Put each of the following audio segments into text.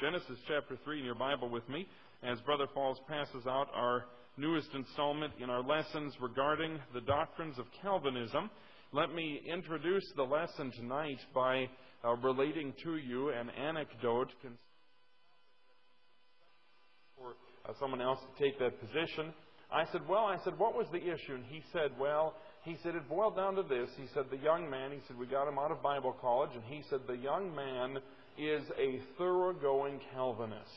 Genesis chapter 3 in your Bible with me as Brother Falls passes out our newest installment in our lessons regarding the doctrines of Calvinism. Let me introduce the lesson tonight by uh, relating to you an anecdote for uh, someone else to take that position. I said, Well, I said, what was the issue? And he said, Well, he said, it boiled down to this. He said, the young man, he said, we got him out of Bible college, and he said, the young man is a thoroughgoing Calvinist.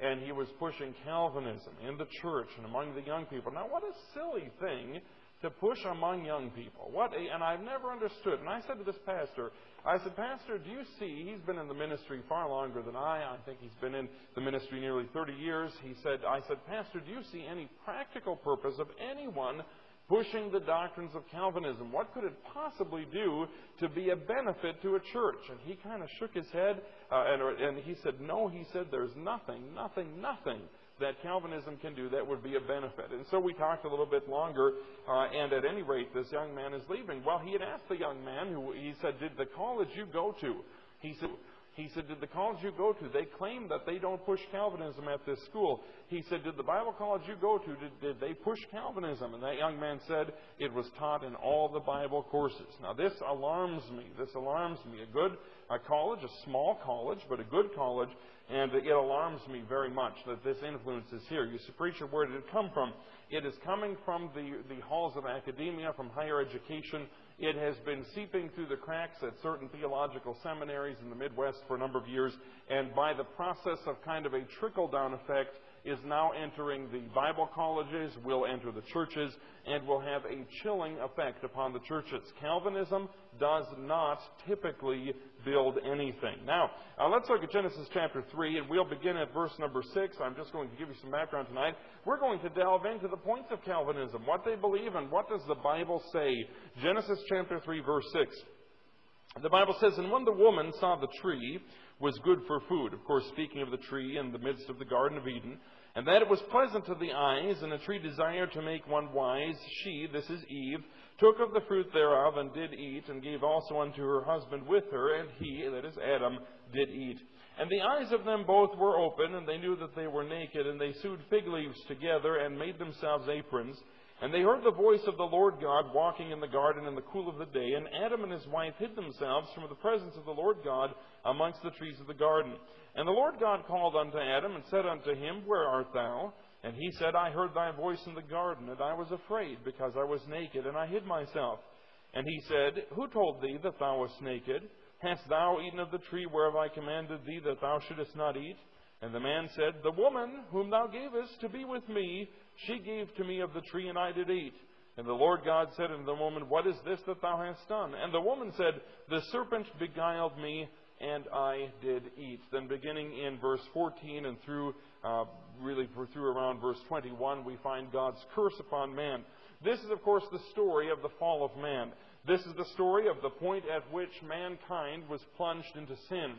And he was pushing Calvinism in the church and among the young people. Now, what a silly thing to push among young people. What a, and I've never understood. And I said to this pastor, I said, Pastor, do you see, he's been in the ministry far longer than I. I think he's been in the ministry nearly 30 years. He said, I said, Pastor, do you see any practical purpose of anyone pushing the doctrines of Calvinism. What could it possibly do to be a benefit to a church? And he kind of shook his head uh, and, and he said, No, he said, there's nothing, nothing, nothing that Calvinism can do that would be a benefit. And so we talked a little bit longer, uh, and at any rate, this young man is leaving. Well, he had asked the young man, who he said, Did the college you go to? He said, he said, Did the college you go to, they claim that they don't push Calvinism at this school. He said, Did the Bible college you go to, did, did they push Calvinism? And that young man said, It was taught in all the Bible courses. Now, this alarms me. This alarms me. A good a college, a small college, but a good college, and it alarms me very much that this influence is here. You say, Preacher, where did it come from? It is coming from the, the halls of academia, from higher education. It has been seeping through the cracks at certain theological seminaries in the Midwest for a number of years, and by the process of kind of a trickle down effect, is now entering the Bible colleges, will enter the churches, and will have a chilling effect upon the churches. Calvinism does not typically build anything. Now, uh, let's look at Genesis chapter 3, and we'll begin at verse number 6. I'm just going to give you some background tonight. We're going to delve into the points of Calvinism, what they believe, and what does the Bible say. Genesis chapter 3, verse 6. The Bible says, And when the woman saw the tree was good for food, of course, speaking of the tree in the midst of the Garden of Eden, and that it was pleasant to the eyes, and a tree desired to make one wise, she, this is Eve, took of the fruit thereof, and did eat, and gave also unto her husband with her, and he, that is Adam, did eat. And the eyes of them both were open, and they knew that they were naked, and they sewed fig leaves together, and made themselves aprons. And they heard the voice of the Lord God walking in the garden in the cool of the day, and Adam and his wife hid themselves from the presence of the Lord God amongst the trees of the garden. And the Lord God called unto Adam, and said unto him, Where art thou? And he said, I heard thy voice in the garden, and I was afraid, because I was naked, and I hid myself. And he said, Who told thee that thou wast naked? Hast thou eaten of the tree whereof I commanded thee that thou shouldest not eat? And the man said, The woman whom thou gavest to be with me, she gave to me of the tree, and I did eat. And the Lord God said unto the woman, What is this that thou hast done? And the woman said, The serpent beguiled me, and I did eat. Then beginning in verse 14 and through, uh, really through around verse 21, we find God's curse upon man. This is, of course, the story of the fall of man. This is the story of the point at which mankind was plunged into sin.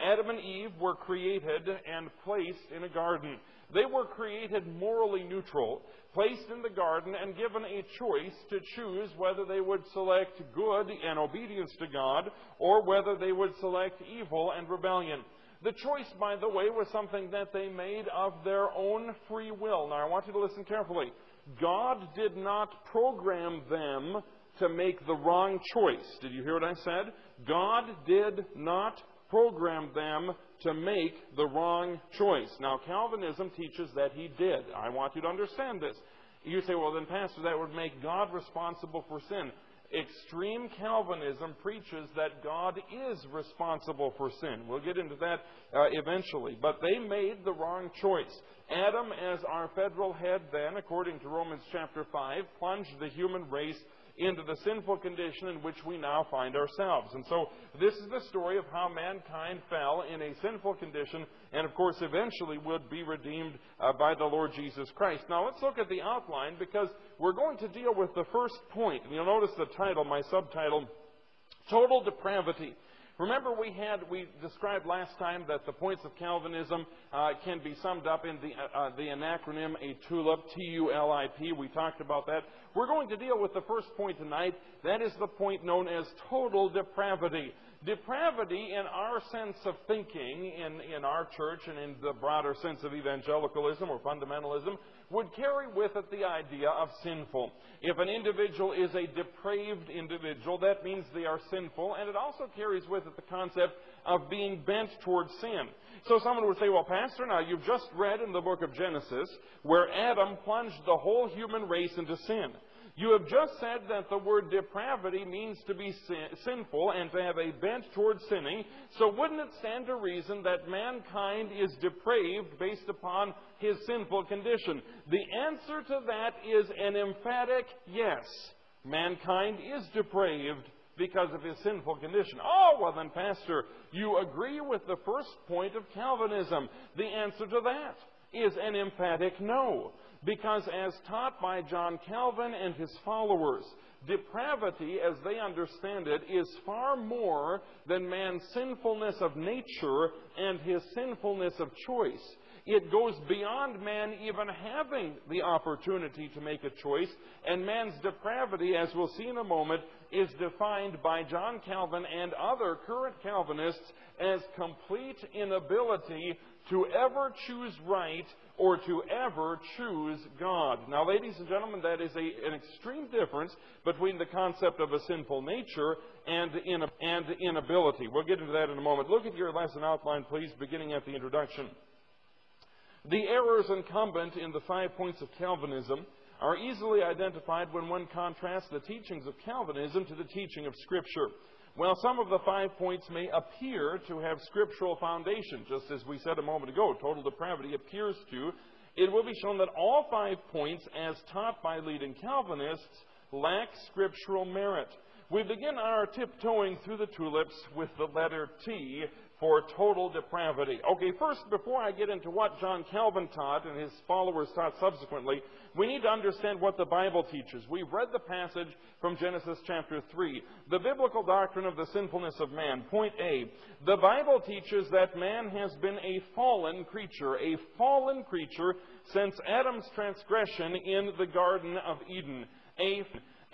Adam and Eve were created and placed in a garden. They were created morally neutral, placed in the garden, and given a choice to choose whether they would select good and obedience to God or whether they would select evil and rebellion. The choice, by the way, was something that they made of their own free will. Now, I want you to listen carefully. God did not program them to make the wrong choice. Did you hear what I said? God did not program them to make the wrong choice. Now, Calvinism teaches that he did. I want you to understand this. You say, well, then, Pastor, that would make God responsible for sin. Extreme Calvinism preaches that God is responsible for sin. We'll get into that uh, eventually. But they made the wrong choice. Adam, as our federal head, then, according to Romans chapter 5, plunged the human race into the sinful condition in which we now find ourselves. And so, this is the story of how mankind fell in a sinful condition, and of course, eventually would be redeemed uh, by the Lord Jesus Christ. Now, let's look at the outline because we're going to deal with the first point. And you'll notice the title, my subtitle, Total Depravity. Remember, we had we described last time that the points of Calvinism uh, can be summed up in the uh, uh the acronym a tulip, T-U-L-I-P. We talked about that. We're going to deal with the first point tonight. That is the point known as total depravity. Depravity, in our sense of thinking, in, in our church and in the broader sense of evangelicalism or fundamentalism, would carry with it the idea of sinful. If an individual is a depraved individual, that means they are sinful, and it also carries with it the concept of being bent towards sin. So someone would say, well, Pastor, now you've just read in the book of Genesis where Adam plunged the whole human race into sin. You have just said that the word depravity means to be sin, sinful and to have a bent toward sinning. So wouldn't it stand to reason that mankind is depraved based upon his sinful condition? The answer to that is an emphatic yes. Mankind is depraved because of his sinful condition. Oh, well then, Pastor, you agree with the first point of Calvinism. The answer to that is an emphatic no. Because, as taught by John Calvin and his followers, depravity, as they understand it, is far more than man's sinfulness of nature and his sinfulness of choice. It goes beyond man even having the opportunity to make a choice, and man's depravity, as we'll see in a moment, is defined by John Calvin and other current Calvinists as complete inability to ever choose right or to ever choose God. Now, ladies and gentlemen, that is a, an extreme difference between the concept of a sinful nature and, in, and inability. We'll get into that in a moment. Look at your lesson outline, please, beginning at the introduction. The errors incumbent in the five points of Calvinism are easily identified when one contrasts the teachings of Calvinism to the teaching of Scripture. Well, some of the five points may appear to have scriptural foundation, just as we said a moment ago, total depravity appears to. It will be shown that all five points, as taught by leading Calvinists, lack scriptural merit. We begin our tiptoeing through the tulips with the letter T for total depravity. Okay, first, before I get into what John Calvin taught and his followers taught subsequently, we need to understand what the Bible teaches. We've read the passage from Genesis chapter 3, the biblical doctrine of the sinfulness of man. Point A, the Bible teaches that man has been a fallen creature, a fallen creature since Adam's transgression in the Garden of Eden. A,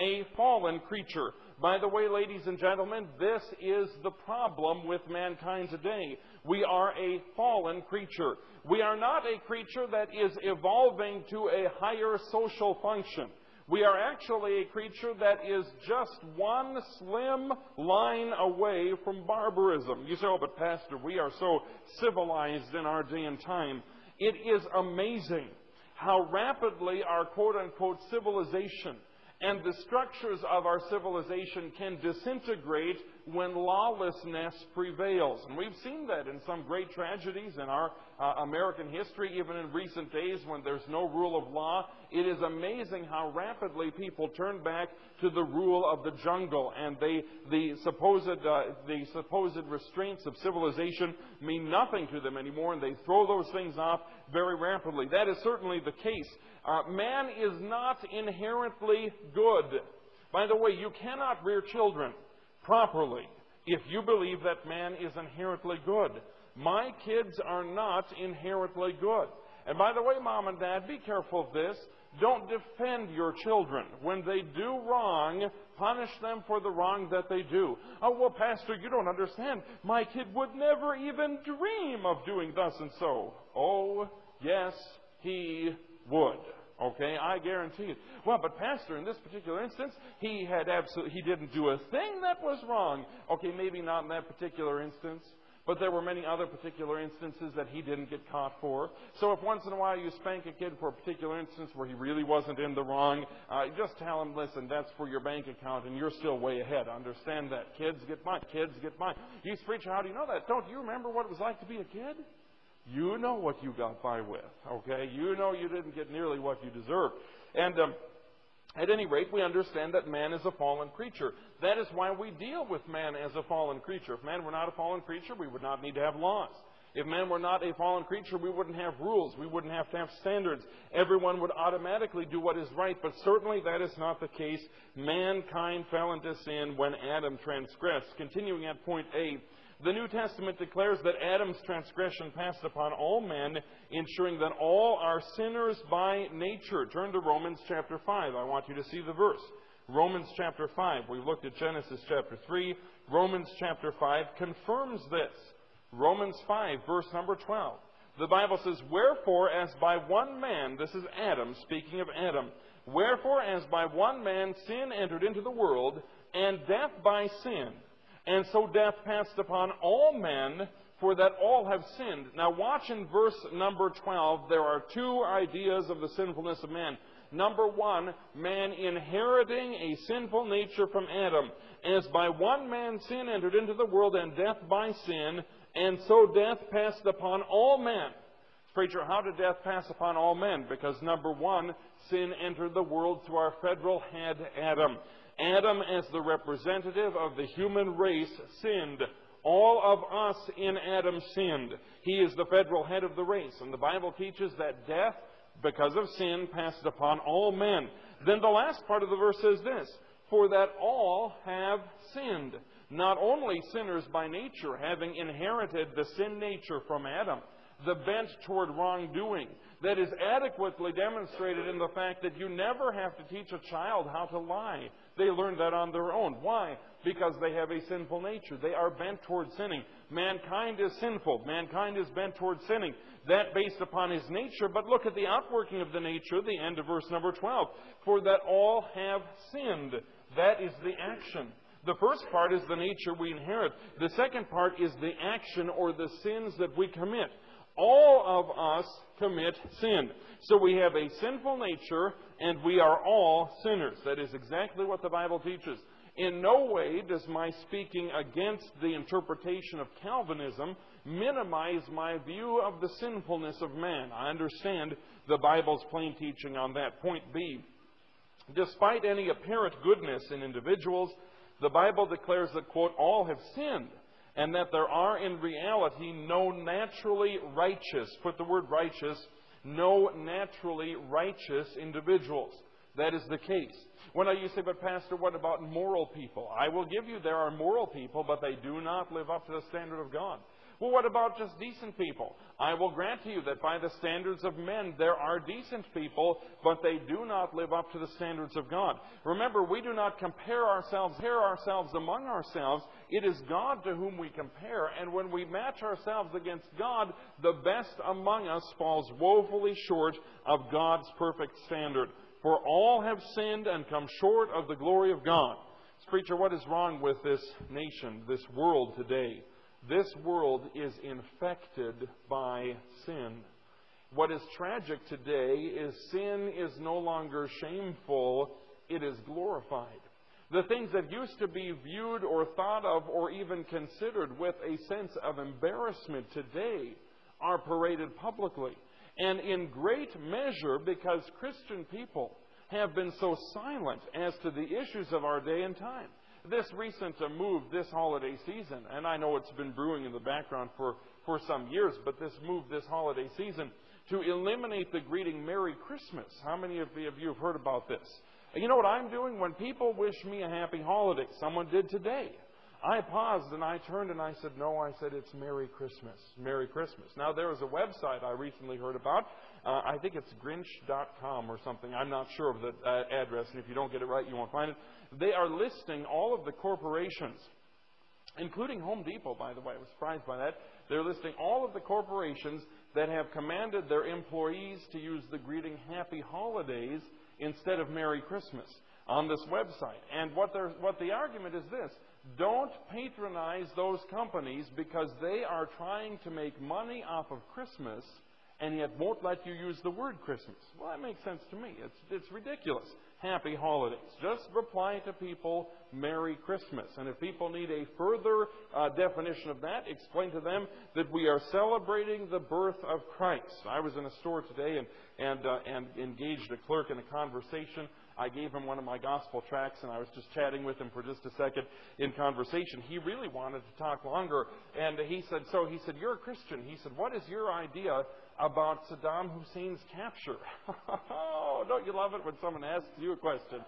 a fallen creature. By the way, ladies and gentlemen, this is the problem with mankind today. We are a fallen creature. We are not a creature that is evolving to a higher social function. We are actually a creature that is just one slim line away from barbarism. You say, oh, but Pastor, we are so civilized in our day and time. It is amazing how rapidly our quote unquote civilization and the structures of our civilization can disintegrate when lawlessness prevails. And we've seen that in some great tragedies in our uh, American history, even in recent days when there's no rule of law. It is amazing how rapidly people turn back to the rule of the jungle, and they, the, supposed, uh, the supposed restraints of civilization mean nothing to them anymore, and they throw those things off very rapidly. That is certainly the case. Uh, man is not inherently good. By the way, you cannot rear children properly if you believe that man is inherently good. My kids are not inherently good. And by the way, mom and dad, be careful of this. Don't defend your children. When they do wrong, punish them for the wrong that they do. Oh, well, Pastor, you don't understand. My kid would never even dream of doing thus and so. Oh, yes, he would. Okay, I guarantee it. Well, but Pastor, in this particular instance, he had absolutely, he didn't do a thing that was wrong. Okay, maybe not in that particular instance, but there were many other particular instances that he didn't get caught for. So if once in a while you spank a kid for a particular instance where he really wasn't in the wrong, uh, just tell him, listen, that's for your bank account and you're still way ahead. Understand that. Kids get mine. Kids get mine. You preacher, how do you know that? Don't you remember what it was like to be a kid? You know what you got by with, okay? You know you didn't get nearly what you deserved. And um, at any rate, we understand that man is a fallen creature. That is why we deal with man as a fallen creature. If man were not a fallen creature, we would not need to have laws. If man were not a fallen creature, we wouldn't have rules. We wouldn't have to have standards. Everyone would automatically do what is right, but certainly that is not the case. Mankind fell into sin when Adam transgressed. Continuing at point A, the New Testament declares that Adam's transgression passed upon all men, ensuring that all are sinners by nature. Turn to Romans chapter 5. I want you to see the verse. Romans chapter 5. We've looked at Genesis chapter 3. Romans chapter 5 confirms this. Romans 5, verse number 12. The Bible says, Wherefore, as by one man, this is Adam, speaking of Adam, wherefore, as by one man sin entered into the world, and death by sin, and so death passed upon all men, for that all have sinned. Now, watch in verse number 12. There are two ideas of the sinfulness of man. Number one, man inheriting a sinful nature from Adam. As by one man sin entered into the world, and death by sin, and so death passed upon all men. Preacher, how did death pass upon all men? Because number one, sin entered the world through our federal head, Adam. Adam, as the representative of the human race, sinned. All of us in Adam sinned. He is the federal head of the race. And the Bible teaches that death, because of sin, passed upon all men. Then the last part of the verse says this For that all have sinned not only sinners by nature, having inherited the sin nature from Adam, the bent toward wrongdoing that is adequately demonstrated in the fact that you never have to teach a child how to lie. They learn that on their own. Why? Because they have a sinful nature. They are bent toward sinning. Mankind is sinful. Mankind is bent toward sinning. That based upon his nature. But look at the outworking of the nature, the end of verse number 12. For that all have sinned. That is the action. The first part is the nature we inherit. The second part is the action or the sins that we commit. All of us commit sin. So we have a sinful nature and we are all sinners. That is exactly what the Bible teaches. In no way does my speaking against the interpretation of Calvinism minimize my view of the sinfulness of man. I understand the Bible's plain teaching on that. Point B. Despite any apparent goodness in individuals, the Bible declares that, quote, all have sinned, and that there are in reality no naturally righteous, put the word righteous, no naturally righteous individuals. That is the case. When I you say, but Pastor, what about moral people? I will give you there are moral people, but they do not live up to the standard of God. Well, what about just decent people? I will grant to you that by the standards of men, there are decent people, but they do not live up to the standards of God. Remember, we do not compare ourselves, compare ourselves among ourselves. It is God to whom we compare, and when we match ourselves against God, the best among us falls woefully short of God's perfect standard. For all have sinned and come short of the glory of God. Preacher, what is wrong with this nation, this world today? This world is infected by sin. What is tragic today is sin is no longer shameful, it is glorified. The things that used to be viewed or thought of or even considered with a sense of embarrassment today are paraded publicly. And in great measure because Christian people have been so silent as to the issues of our day and time this recent move this holiday season, and I know it's been brewing in the background for, for some years, but this move this holiday season to eliminate the greeting Merry Christmas. How many of of you have heard about this? You know what I'm doing? When people wish me a happy holiday, someone did today. I paused and I turned and I said, No, I said it's Merry Christmas. Merry Christmas. Now, there is a website I recently heard about. Uh, I think it's Grinch.com or something. I'm not sure of the uh, address, and if you don't get it right, you won't find it. They are listing all of the corporations, including Home Depot, by the way. I was surprised by that. They're listing all of the corporations that have commanded their employees to use the greeting Happy Holidays instead of Merry Christmas on this website. And what, what the argument is this don't patronize those companies because they are trying to make money off of Christmas and yet won't let you use the word Christmas. Well, that makes sense to me. It's, it's ridiculous. Happy holidays. Just reply to people, Merry Christmas. And if people need a further uh, definition of that, explain to them that we are celebrating the birth of Christ. I was in a store today and, and, uh, and engaged a clerk in a conversation I gave him one of my gospel tracts and I was just chatting with him for just a second in conversation. He really wanted to talk longer. And he said, So he said, You're a Christian. He said, What is your idea about Saddam Hussein's capture? oh, don't you love it when someone asks you a question?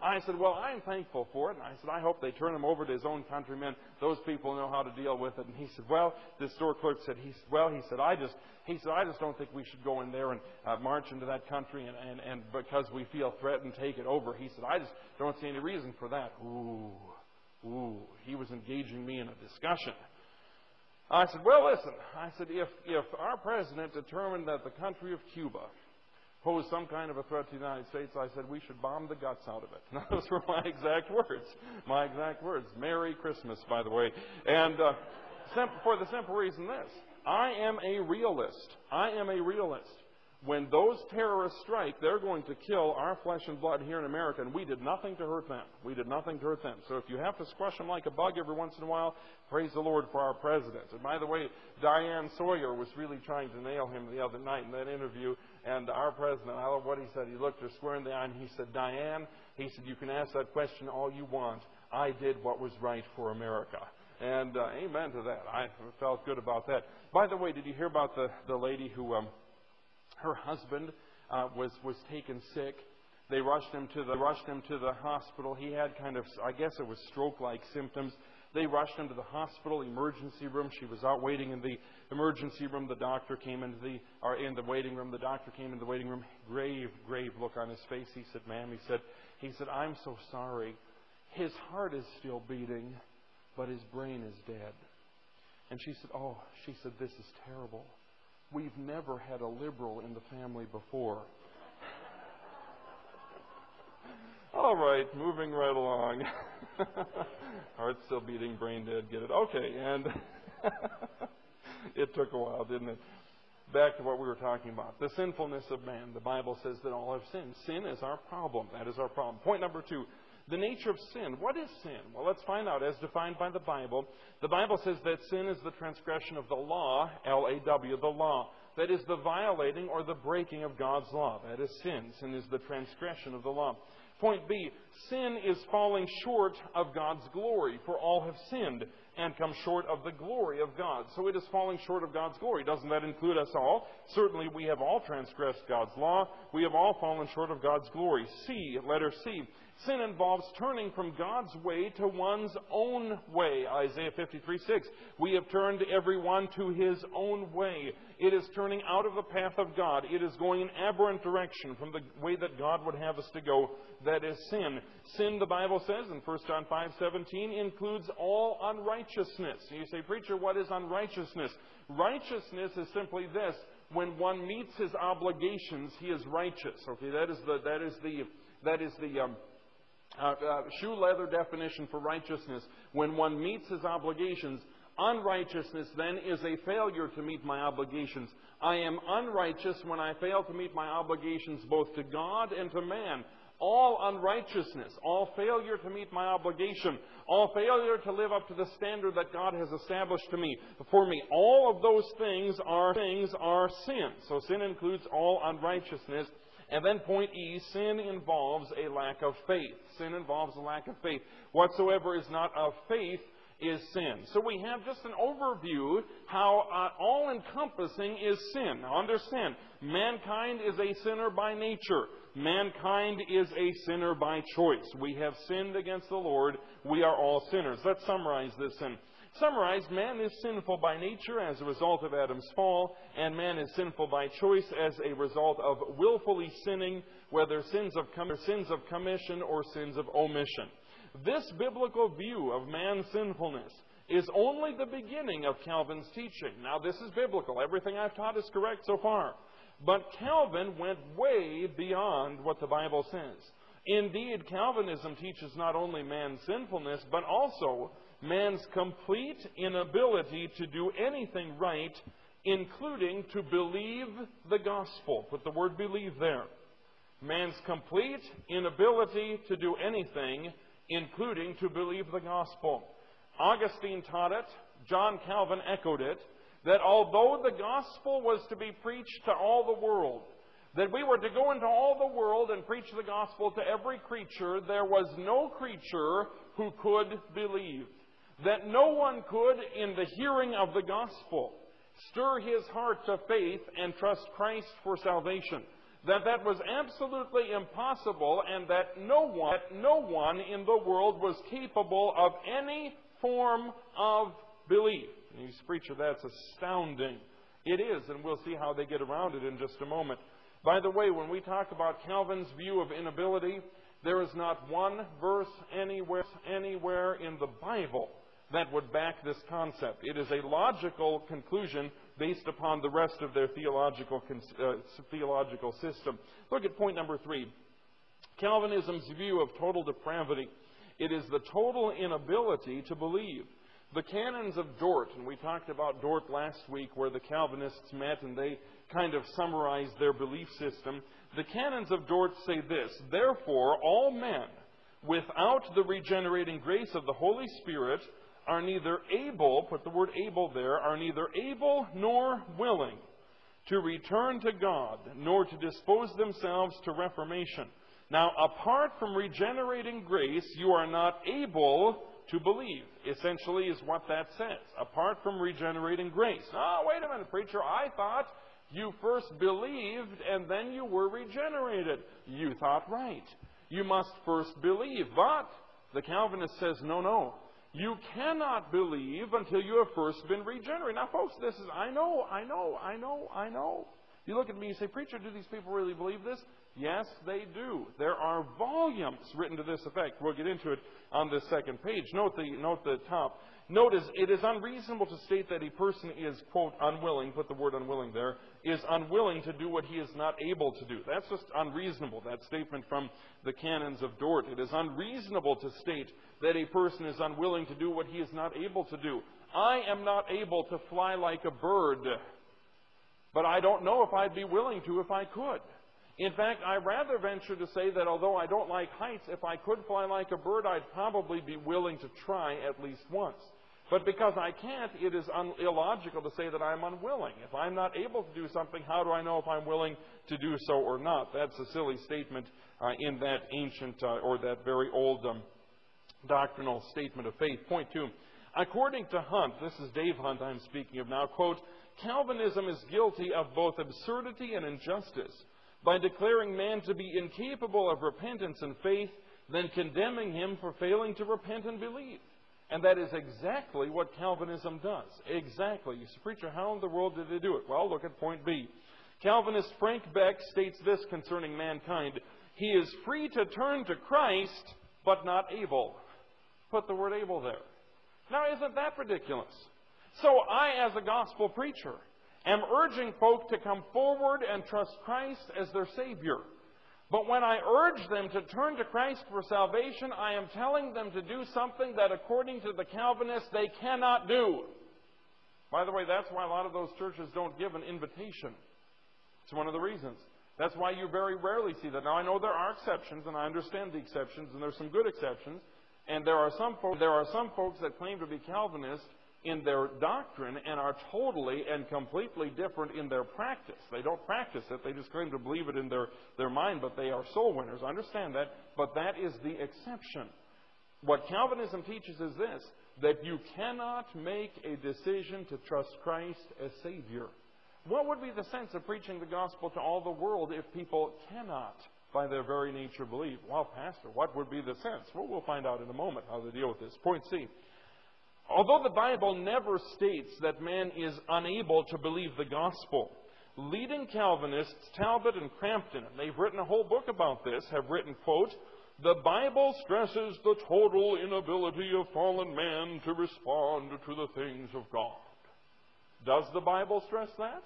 I said, Well, I'm thankful for it. And I said, I hope they turn him over to his own countrymen. Those people know how to deal with it. And he said, Well, the store clerk said, he, Well, he said, I just he said, I just don't think we should go in there and uh, march into that country and, and, and because we feel threatened, take it over. He said, I just don't see any reason for that. Ooh, ooh. He was engaging me in a discussion. I said, well, listen. I said, if, if our president determined that the country of Cuba posed some kind of a threat to the United States, I said we should bomb the guts out of it. Those were my exact words. My exact words. Merry Christmas, by the way. And uh, for the simple reason this I am a realist. I am a realist when those terrorists strike, they're going to kill our flesh and blood here in America, and we did nothing to hurt them. We did nothing to hurt them. So if you have to squash them like a bug every once in a while, praise the Lord for our president. And by the way, Diane Sawyer was really trying to nail him the other night in that interview, and our president, I love what he said. He looked her square in the eye and he said, Diane, he said, you can ask that question all you want. I did what was right for America. And uh, amen to that. I felt good about that. By the way, did you hear about the, the lady who... Um, her husband uh, was was taken sick. They rushed him to the rushed him to the hospital. He had kind of I guess it was stroke-like symptoms. They rushed him to the hospital emergency room. She was out waiting in the emergency room. The doctor came into the or in the waiting room. The doctor came into the waiting room. Grave, grave look on his face. He said, "Ma'am," he said, "He said I'm so sorry. His heart is still beating, but his brain is dead." And she said, "Oh," she said, "This is terrible." We've never had a liberal in the family before. All right, moving right along. Heart still beating, brain dead, get it? Okay, and it took a while, didn't it? Back to what we were talking about. The sinfulness of man. The Bible says that all have sinned. Sin is our problem. That is our problem. Point number two the nature of sin. What is sin? Well, let's find out. As defined by the Bible, the Bible says that sin is the transgression of the law, L A W, the law. That is the violating or the breaking of God's law. That is sin. Sin is the transgression of the law. Point B, sin is falling short of God's glory, for all have sinned and come short of the glory of God. So it is falling short of God's glory. Doesn't that include us all? Certainly we have all transgressed God's law. We have all fallen short of God's glory. C, letter C, Sin involves turning from God's way to one's own way. Isaiah 53 6. We have turned everyone to his own way. It is turning out of the path of God. It is going in aberrant direction from the way that God would have us to go. That is sin. Sin, the Bible says in 1 John 5 17, includes all unrighteousness. You say, Preacher, what is unrighteousness? Righteousness is simply this. When one meets his obligations, he is righteous. Okay, that is the, that is the, that is the, um, uh, uh, shoe leather definition for righteousness. When one meets his obligations, unrighteousness then is a failure to meet my obligations. I am unrighteous when I fail to meet my obligations both to God and to man. All unrighteousness, all failure to meet my obligation, all failure to live up to the standard that God has established to me for me, all of those things are things are sin. So sin includes all unrighteousness. And then point E, sin involves a lack of faith. Sin involves a lack of faith. Whatsoever is not of faith is sin. So we have just an overview how uh, all encompassing is sin. Now understand, mankind is a sinner by nature. Mankind is a sinner by choice. We have sinned against the Lord. We are all sinners. Let's summarize this sin. Summarized, man is sinful by nature as a result of Adam's fall, and man is sinful by choice as a result of willfully sinning, whether sins of, com- sins of commission or sins of omission. This biblical view of man's sinfulness is only the beginning of Calvin's teaching. Now, this is biblical. Everything I've taught is correct so far. But Calvin went way beyond what the Bible says. Indeed, Calvinism teaches not only man's sinfulness, but also man's complete inability to do anything right, including to believe the gospel. Put the word believe there. Man's complete inability to do anything, including to believe the gospel. Augustine taught it, John Calvin echoed it, that although the gospel was to be preached to all the world, that we were to go into all the world and preach the gospel to every creature, there was no creature who could believe that no one could, in the hearing of the gospel, stir his heart to faith and trust Christ for salvation. That that was absolutely impossible, and that no one, that no one in the world was capable of any form of belief. And you preacher, that's astounding. It is, and we'll see how they get around it in just a moment. By the way, when we talk about Calvin's view of inability, There is not one verse anywhere, anywhere in the Bible that would back this concept. It is a logical conclusion based upon the rest of their theological, uh, theological system. Look at point number three. Calvinism's view of total depravity. It is the total inability to believe. The canons of Dort, and we talked about Dort last week where the Calvinists met and they kind of summarized their belief system. The canons of Dort say this Therefore, all men, without the regenerating grace of the Holy Spirit, are neither able, put the word able there, are neither able nor willing to return to God, nor to dispose themselves to reformation. Now, apart from regenerating grace, you are not able to believe, essentially, is what that says. Apart from regenerating grace. Oh, wait a minute, preacher. I thought you first believed and then you were regenerated. You thought right. You must first believe. But the Calvinist says, no, no. You cannot believe until you have first been regenerated. Now, folks, this is, I know, I know, I know, I know. You look at me and say, Preacher, do these people really believe this? Yes, they do. There are volumes written to this effect. We'll get into it on this second page. Note the, note the top. Notice it is unreasonable to state that a person is, quote, unwilling, put the word unwilling there, is unwilling to do what he is not able to do. That's just unreasonable, that statement from the canons of Dort. It is unreasonable to state that a person is unwilling to do what he is not able to do. I am not able to fly like a bird, but I don't know if I'd be willing to if I could. In fact, I rather venture to say that although I don't like heights, if I could fly like a bird, I'd probably be willing to try at least once. But because I can't, it is un- illogical to say that I'm unwilling. If I'm not able to do something, how do I know if I'm willing to do so or not? That's a silly statement uh, in that ancient uh, or that very old um, doctrinal statement of faith. Point two. According to Hunt, this is Dave Hunt I'm speaking of now, quote, Calvinism is guilty of both absurdity and injustice by declaring man to be incapable of repentance and faith, then condemning him for failing to repent and believe. And that is exactly what Calvinism does. Exactly. You say, Preacher, how in the world did they do it? Well, look at point B. Calvinist Frank Beck states this concerning mankind He is free to turn to Christ, but not able. Put the word able there. Now, isn't that ridiculous? So, I, as a gospel preacher, am urging folk to come forward and trust Christ as their Savior. But when I urge them to turn to Christ for salvation, I am telling them to do something that, according to the Calvinists, they cannot do. By the way, that's why a lot of those churches don't give an invitation. It's one of the reasons. That's why you very rarely see that. Now, I know there are exceptions, and I understand the exceptions, and there's some good exceptions. And there are some folks, there are some folks that claim to be Calvinists in their doctrine and are totally and completely different in their practice. They don't practice it, they just claim to believe it in their, their mind, but they are soul winners. I understand that, but that is the exception. What Calvinism teaches is this that you cannot make a decision to trust Christ as Savior. What would be the sense of preaching the gospel to all the world if people cannot, by their very nature, believe? Well, Pastor, what would be the sense? Well, we'll find out in a moment how they deal with this. Point C. Although the Bible never states that man is unable to believe the gospel, leading Calvinists, Talbot and Crampton, and they've written a whole book about this, have written, quote, the Bible stresses the total inability of fallen man to respond to the things of God. Does the Bible stress that?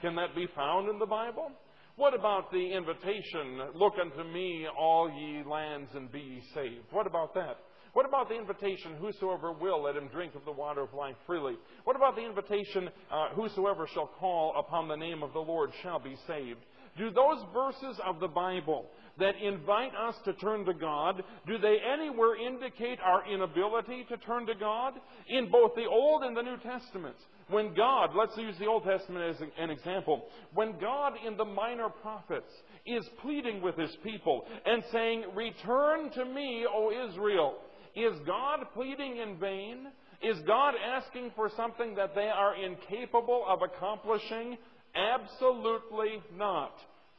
Can that be found in the Bible? What about the invitation, look unto me, all ye lands, and be ye saved? What about that? What about the invitation, whosoever will, let him drink of the water of life freely? What about the invitation, uh, whosoever shall call upon the name of the Lord shall be saved? Do those verses of the Bible that invite us to turn to God, do they anywhere indicate our inability to turn to God? In both the Old and the New Testaments. When God, let's use the Old Testament as an example, when God in the minor prophets is pleading with his people and saying, Return to me, O Israel, is God pleading in vain? Is God asking for something that they are incapable of accomplishing? Absolutely not.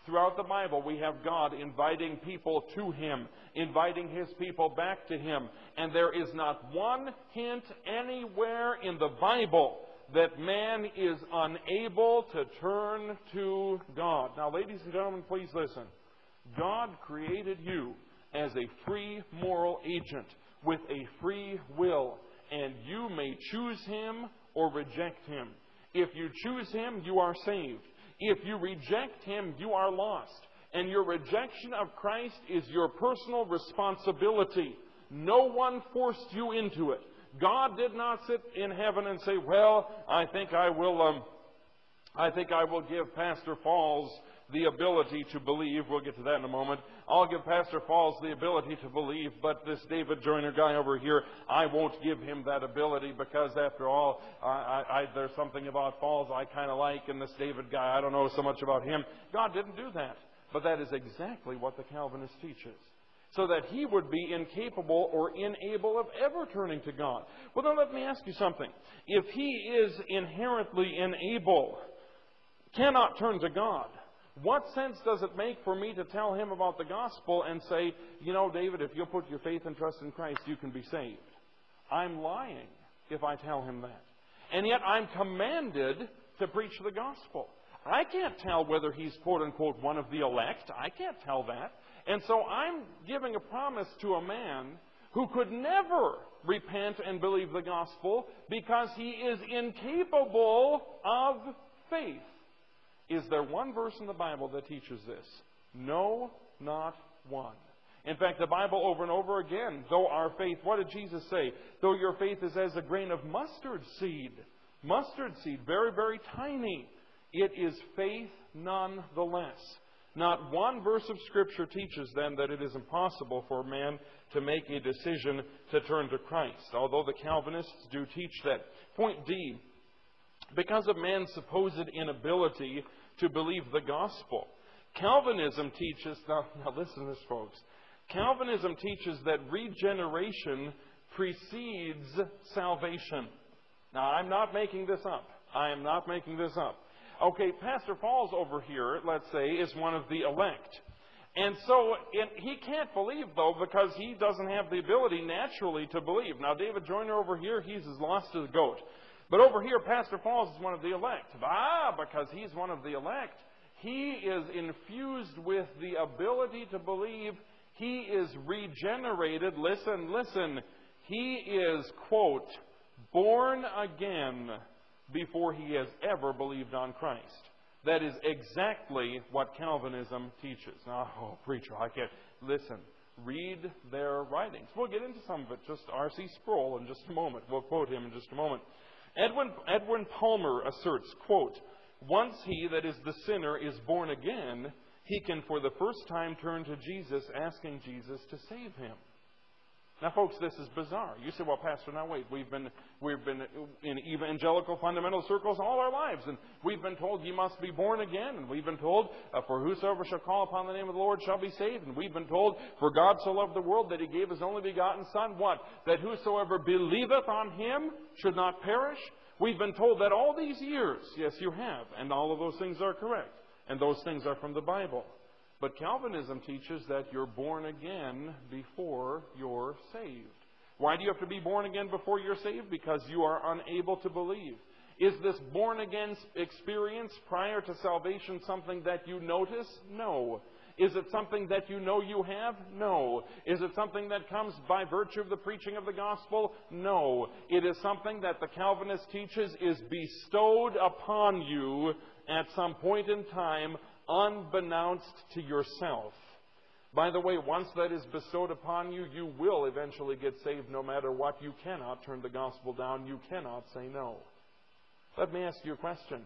Throughout the Bible, we have God inviting people to Him, inviting His people back to Him. And there is not one hint anywhere in the Bible that man is unable to turn to God. Now, ladies and gentlemen, please listen. God created you as a free moral agent with a free will, and you may choose him or reject him. If you choose him, you are saved. If you reject him, you are lost. And your rejection of Christ is your personal responsibility. No one forced you into it. God did not sit in heaven and say, "Well, I think I will. Um, I think I will give Pastor Falls the ability to believe. We'll get to that in a moment. I'll give Pastor Falls the ability to believe, but this David Joyner guy over here, I won't give him that ability because, after all, I, I, I, there's something about Falls I kind of like, and this David guy, I don't know so much about him. God didn't do that. But that is exactly what the Calvinist teaches so that he would be incapable or unable of ever turning to God. Well, then let me ask you something. If he is inherently unable, cannot turn to God, what sense does it make for me to tell him about the gospel and say, you know, David, if you'll put your faith and trust in Christ, you can be saved? I'm lying if I tell him that. And yet I'm commanded to preach the gospel. I can't tell whether he's quote unquote one of the elect. I can't tell that. And so I'm giving a promise to a man who could never repent and believe the gospel because he is incapable of faith. Is there one verse in the Bible that teaches this? No, not one. In fact, the Bible over and over again, though our faith, what did Jesus say? Though your faith is as a grain of mustard seed, mustard seed, very, very tiny, it is faith nonetheless. Not one verse of Scripture teaches then that it is impossible for man to make a decision to turn to Christ, although the Calvinists do teach that. Point D because of man's supposed inability to believe the gospel. Calvinism teaches, now, now listen to this, folks. Calvinism teaches that regeneration precedes salvation. Now, I'm not making this up. I am not making this up. Okay, Pastor Falls over here, let's say, is one of the elect. And so he can't believe, though, because he doesn't have the ability naturally to believe. Now, David Joyner over here, he's as lost as a goat. But over here, Pastor Falls is one of the elect. Ah, because he's one of the elect, he is infused with the ability to believe. He is regenerated. Listen, listen. He is, quote, born again before he has ever believed on Christ. That is exactly what Calvinism teaches. Now, oh, preacher, I can't. Listen, read their writings. We'll get into some of it, just R.C. Sproul in just a moment. We'll quote him in just a moment. Edwin, Edwin Palmer asserts, quote, once he, that is the sinner, is born again, he can for the first time turn to Jesus, asking Jesus to save him. Now, folks, this is bizarre. You say, well, Pastor, now wait. We've been, we've been in evangelical fundamental circles all our lives, and we've been told you must be born again, and we've been told, uh, for whosoever shall call upon the name of the Lord shall be saved, and we've been told, for God so loved the world that he gave his only begotten Son, what? That whosoever believeth on him should not perish. We've been told that all these years. Yes, you have, and all of those things are correct, and those things are from the Bible. But Calvinism teaches that you're born again before you're saved. Why do you have to be born again before you're saved? Because you are unable to believe. Is this born again experience prior to salvation something that you notice? No. Is it something that you know you have? No. Is it something that comes by virtue of the preaching of the gospel? No. It is something that the Calvinist teaches is bestowed upon you at some point in time unbeknownst to yourself. By the way, once that is bestowed upon you, you will eventually get saved no matter what. You cannot turn the gospel down. You cannot say no. Let me ask you a question.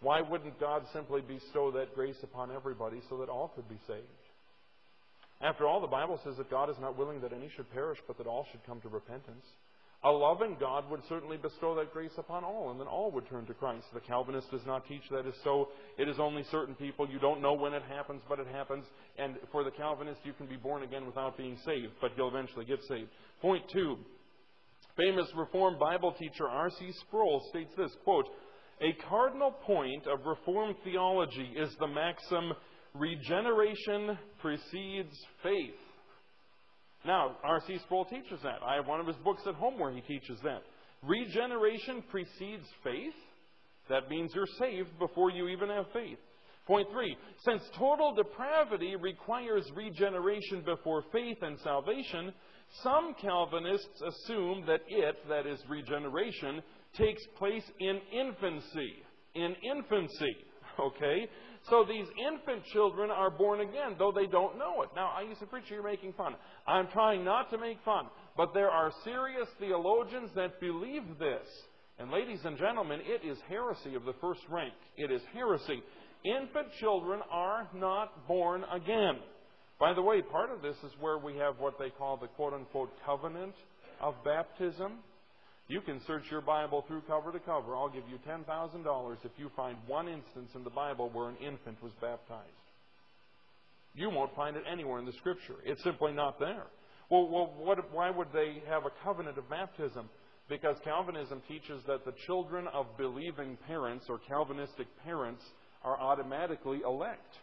Why wouldn't God simply bestow that grace upon everybody so that all could be saved? After all, the Bible says that God is not willing that any should perish, but that all should come to repentance. A loving God would certainly bestow that grace upon all, and then all would turn to Christ. The Calvinist does not teach that is so. It is only certain people. You don't know when it happens, but it happens. And for the Calvinist, you can be born again without being saved, but you'll eventually get saved. Point two. Famous Reformed Bible teacher R.C. Sproul states this, quote, a cardinal point of Reformed theology is the maxim, regeneration precedes faith. Now, R.C. Sproul teaches that. I have one of his books at home where he teaches that. Regeneration precedes faith. That means you're saved before you even have faith. Point three, since total depravity requires regeneration before faith and salvation, some Calvinists assume that it, that is regeneration, takes place in infancy. In infancy. Okay? So these infant children are born again, though they don't know it. Now, I used to preach, you're making fun. I'm trying not to make fun. But there are serious theologians that believe this. And ladies and gentlemen, it is heresy of the first rank. It is heresy. Infant children are not born again. By the way, part of this is where we have what they call the quote unquote covenant of baptism. You can search your Bible through cover to cover. I'll give you $10,000 if you find one instance in the Bible where an infant was baptized. You won't find it anywhere in the Scripture. It's simply not there. Well, well what, why would they have a covenant of baptism? Because Calvinism teaches that the children of believing parents or Calvinistic parents are automatically elect.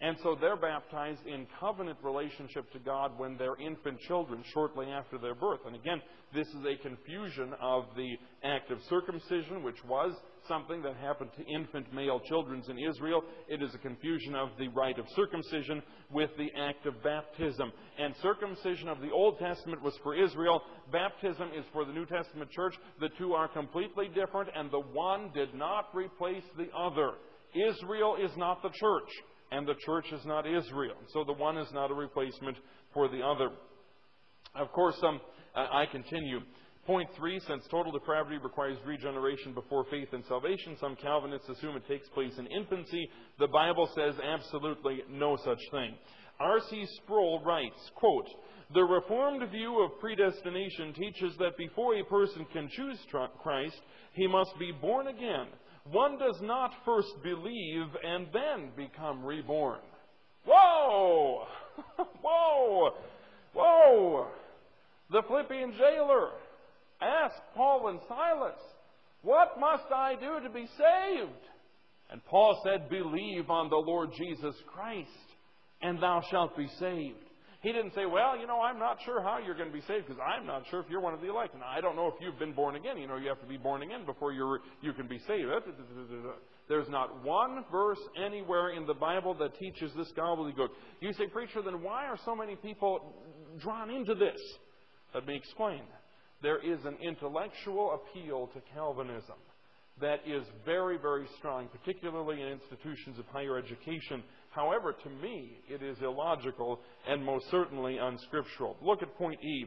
And so they're baptized in covenant relationship to God when they're infant children shortly after their birth. And again, this is a confusion of the act of circumcision, which was something that happened to infant male children in Israel. It is a confusion of the rite of circumcision with the act of baptism. And circumcision of the Old Testament was for Israel. Baptism is for the New Testament church. The two are completely different, and the one did not replace the other. Israel is not the church and the church is not Israel. So the one is not a replacement for the other. Of course, um, I continue. Point three, since total depravity requires regeneration before faith and salvation, some Calvinists assume it takes place in infancy. The Bible says absolutely no such thing. R.C. Sproul writes, quote, the Reformed view of predestination teaches that before a person can choose Christ, he must be born again one does not first believe and then become reborn. Whoa! Whoa! Whoa! The Philippian jailer asked Paul and Silas, What must I do to be saved? And Paul said, Believe on the Lord Jesus Christ, and thou shalt be saved. He didn't say, well, you know, I'm not sure how you're going to be saved because I'm not sure if you're one of the elect. And I don't know if you've been born again. You know, you have to be born again before you're, you can be saved. There's not one verse anywhere in the Bible that teaches this gobbledygook. You say, preacher, then why are so many people drawn into this? Let me explain. There is an intellectual appeal to Calvinism that is very, very strong, particularly in institutions of higher education However, to me, it is illogical and most certainly unscriptural. Look at point E.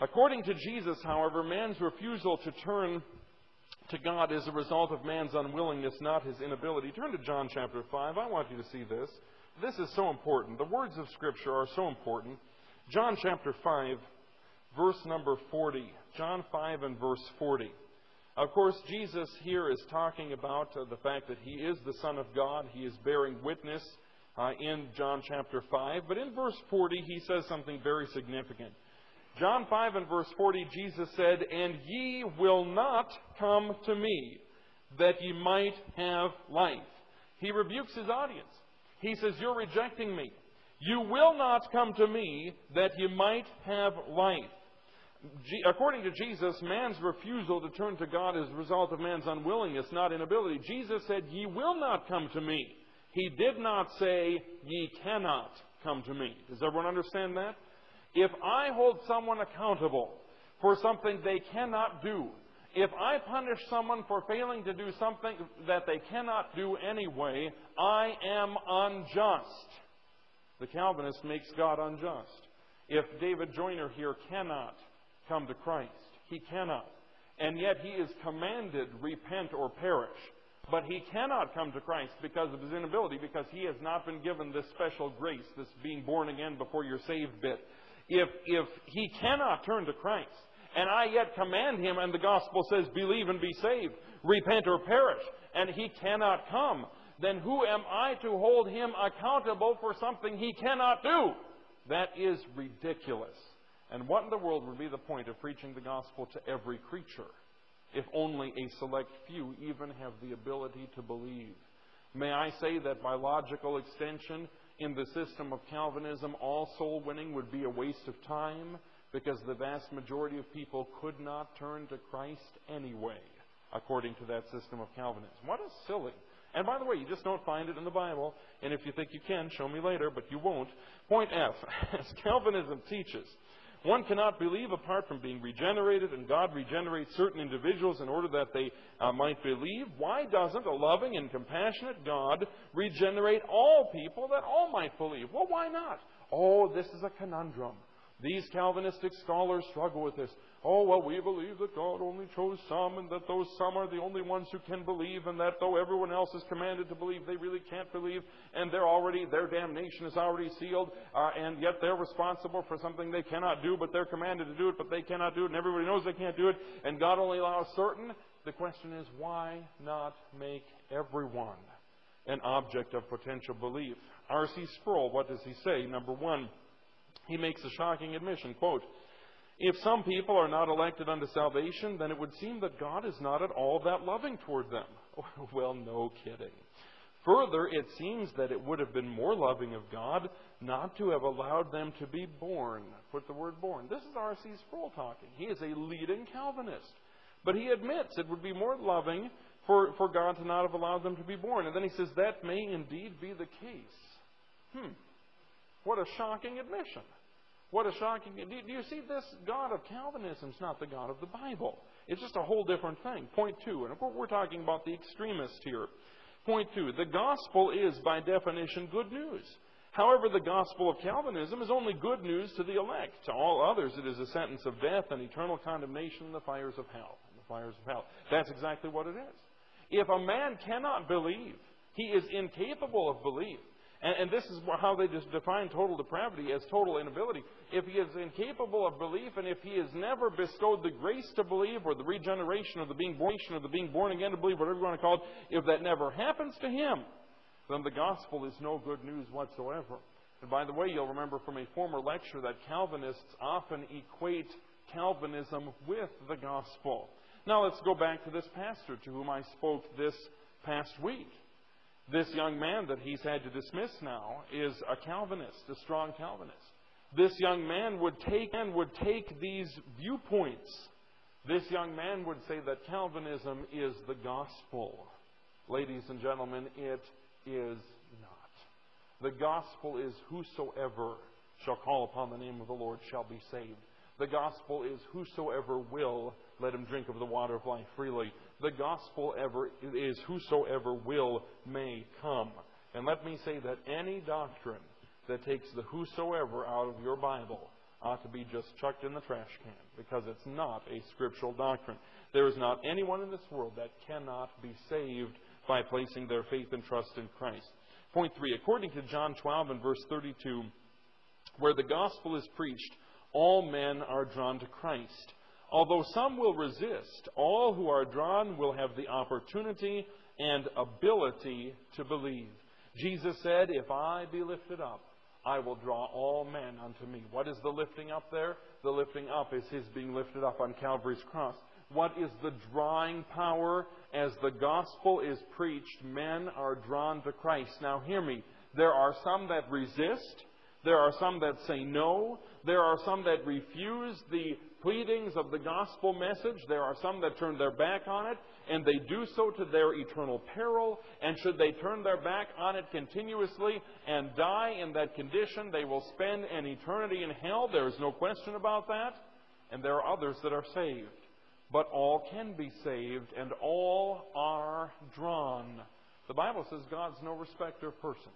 According to Jesus, however, man's refusal to turn to God is a result of man's unwillingness, not his inability. Turn to John chapter 5. I want you to see this. This is so important. The words of Scripture are so important. John chapter 5, verse number 40. John 5 and verse 40. Of course, Jesus here is talking about uh, the fact that he is the Son of God. He is bearing witness uh, in John chapter 5. But in verse 40, he says something very significant. John 5 and verse 40, Jesus said, And ye will not come to me, that ye might have life. He rebukes his audience. He says, You're rejecting me. You will not come to me, that ye might have life. According to Jesus, man's refusal to turn to God is a result of man's unwillingness, not inability. Jesus said, Ye will not come to me. He did not say, Ye cannot come to me. Does everyone understand that? If I hold someone accountable for something they cannot do, if I punish someone for failing to do something that they cannot do anyway, I am unjust. The Calvinist makes God unjust. If David Joyner here cannot come to Christ, he cannot. And yet he is commanded, repent or perish. But he cannot come to Christ because of his inability, because he has not been given this special grace, this being born again before you're saved bit. If, if he cannot turn to Christ, and I yet command him, and the gospel says, believe and be saved, repent or perish, and he cannot come, then who am I to hold him accountable for something he cannot do? That is ridiculous. And what in the world would be the point of preaching the gospel to every creature? If only a select few even have the ability to believe. May I say that by logical extension, in the system of Calvinism, all soul winning would be a waste of time because the vast majority of people could not turn to Christ anyway, according to that system of Calvinism. What a silly And by the way, you just don't find it in the Bible. And if you think you can, show me later, but you won't. Point F. As Calvinism teaches, one cannot believe apart from being regenerated, and God regenerates certain individuals in order that they uh, might believe. Why doesn't a loving and compassionate God regenerate all people that all might believe? Well, why not? Oh, this is a conundrum. These Calvinistic scholars struggle with this. Oh, well, we believe that God only chose some and that those some are the only ones who can believe and that though everyone else is commanded to believe, they really can't believe and they're already, their damnation is already sealed uh, and yet they're responsible for something they cannot do, but they're commanded to do it, but they cannot do it and everybody knows they can't do it and God only allows certain. The question is, why not make everyone an object of potential belief? R.C. Sproul, what does he say? Number one, he makes a shocking admission, quote, if some people are not elected unto salvation, then it would seem that God is not at all that loving toward them. well, no kidding. Further, it seems that it would have been more loving of God not to have allowed them to be born. Put the word born. This is R.C. Sproul talking. He is a leading Calvinist. But he admits it would be more loving for, for God to not have allowed them to be born. And then he says, that may indeed be the case. Hmm. What a shocking admission. What a shocking. Do you see this? God of Calvinism is not the God of the Bible. It's just a whole different thing. Point two, and of course we're talking about the extremist here. Point two, the gospel is by definition good news. However, the gospel of Calvinism is only good news to the elect. To all others, it is a sentence of death and eternal condemnation in the fires of hell. In the fires of hell. That's exactly what it is. If a man cannot believe, he is incapable of belief. And, and this is how they just define total depravity as total inability. If he is incapable of belief, and if he has never bestowed the grace to believe, or the regeneration, or the being born, or the being born again to believe, whatever you want to call it, if that never happens to him, then the gospel is no good news whatsoever. And by the way, you'll remember from a former lecture that Calvinists often equate Calvinism with the gospel. Now let's go back to this pastor to whom I spoke this past week. This young man that he's had to dismiss now is a Calvinist, a strong Calvinist. This young man would take and would take these viewpoints. This young man would say that Calvinism is the gospel. Ladies and gentlemen, it is not. The gospel is whosoever shall call upon the name of the Lord shall be saved. The gospel is whosoever will let him drink of the water of life freely the gospel ever is whosoever will may come. And let me say that any doctrine that takes the whosoever out of your Bible ought to be just chucked in the trash can because it's not a scriptural doctrine. There is not anyone in this world that cannot be saved by placing their faith and trust in Christ. Point three, according to John 12 and verse 32, where the gospel is preached, all men are drawn to Christ. Although some will resist, all who are drawn will have the opportunity and ability to believe. Jesus said, If I be lifted up, I will draw all men unto me. What is the lifting up there? The lifting up is His being lifted up on Calvary's cross. What is the drawing power? As the gospel is preached, men are drawn to Christ. Now, hear me. There are some that resist. There are some that say no. There are some that refuse the pleadings of the gospel message. There are some that turn their back on it, and they do so to their eternal peril. And should they turn their back on it continuously and die in that condition, they will spend an eternity in hell. There is no question about that. And there are others that are saved. But all can be saved, and all are drawn. The Bible says God's no respecter of persons.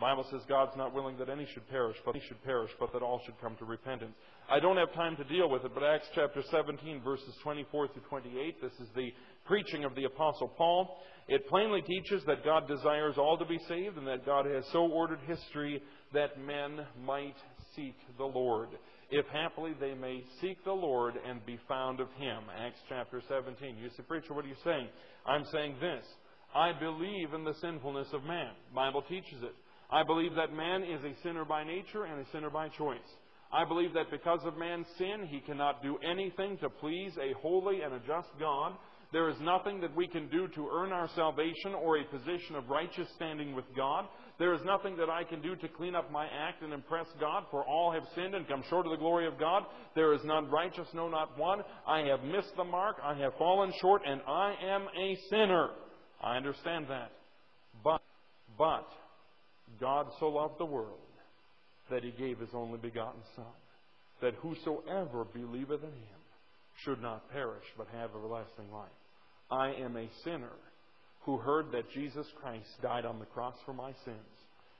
Bible says God's not willing that any should perish, but should perish, but that all should come to repentance. I don't have time to deal with it, but Acts chapter 17, verses 24 through 28, this is the preaching of the Apostle Paul. It plainly teaches that God desires all to be saved and that God has so ordered history that men might seek the Lord. If happily they may seek the Lord and be found of him. Acts chapter 17. You say, Preacher, what are you saying? I'm saying this. I believe in the sinfulness of man. Bible teaches it. I believe that man is a sinner by nature and a sinner by choice. I believe that because of man's sin, he cannot do anything to please a holy and a just God. There is nothing that we can do to earn our salvation or a position of righteous standing with God. There is nothing that I can do to clean up my act and impress God, for all have sinned and come short of the glory of God. There is none righteous, no, not one. I have missed the mark, I have fallen short, and I am a sinner. I understand that. But God so loved the world that he gave his only begotten Son, that whosoever believeth in him should not perish, but have everlasting life. I am a sinner who heard that Jesus Christ died on the cross for my sins,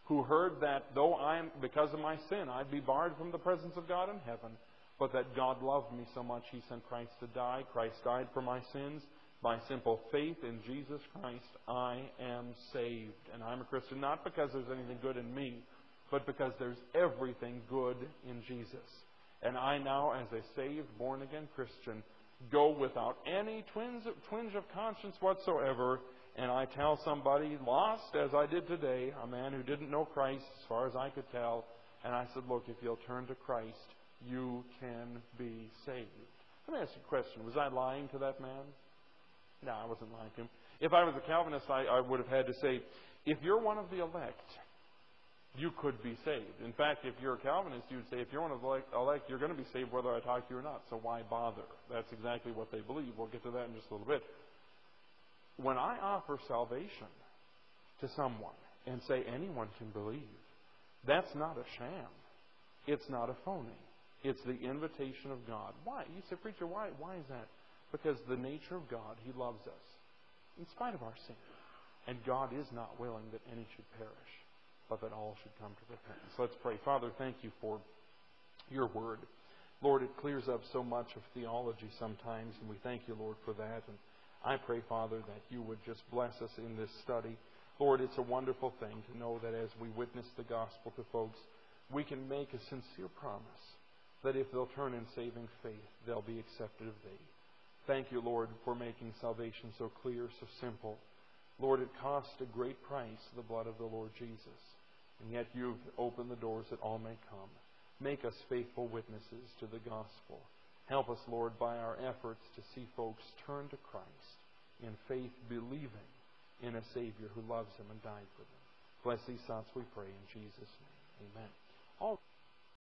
who heard that though I am, because of my sin, I'd be barred from the presence of God in heaven, but that God loved me so much he sent Christ to die. Christ died for my sins. By simple faith in Jesus Christ, I am saved. And I'm a Christian not because there's anything good in me, but because there's everything good in Jesus. And I now, as a saved, born again Christian, go without any twinge of, twinge of conscience whatsoever, and I tell somebody lost, as I did today, a man who didn't know Christ, as far as I could tell, and I said, Look, if you'll turn to Christ, you can be saved. Let me ask you a question. Was I lying to that man? No, I wasn't like him. If I was a Calvinist, I, I would have had to say, if you're one of the elect, you could be saved. In fact, if you're a Calvinist, you would say, if you're one of the elect, you're going to be saved whether I talk to you or not. So why bother? That's exactly what they believe. We'll get to that in just a little bit. When I offer salvation to someone and say anyone can believe, that's not a sham. It's not a phony. It's the invitation of God. Why? You say, preacher, why? Why is that? Because the nature of God, He loves us in spite of our sin. And God is not willing that any should perish, but that all should come to repentance. Let's pray. Father, thank you for your word. Lord, it clears up so much of theology sometimes, and we thank you, Lord, for that. And I pray, Father, that you would just bless us in this study. Lord, it's a wonderful thing to know that as we witness the gospel to folks, we can make a sincere promise that if they'll turn in saving faith, they'll be accepted of thee. Thank you, Lord, for making salvation so clear, so simple. Lord, it cost a great price, the blood of the Lord Jesus. And yet you've opened the doors that all may come. Make us faithful witnesses to the gospel. Help us, Lord, by our efforts to see folks turn to Christ in faith, believing in a Savior who loves them and died for them. Bless these thoughts, we pray, in Jesus' name. Amen. All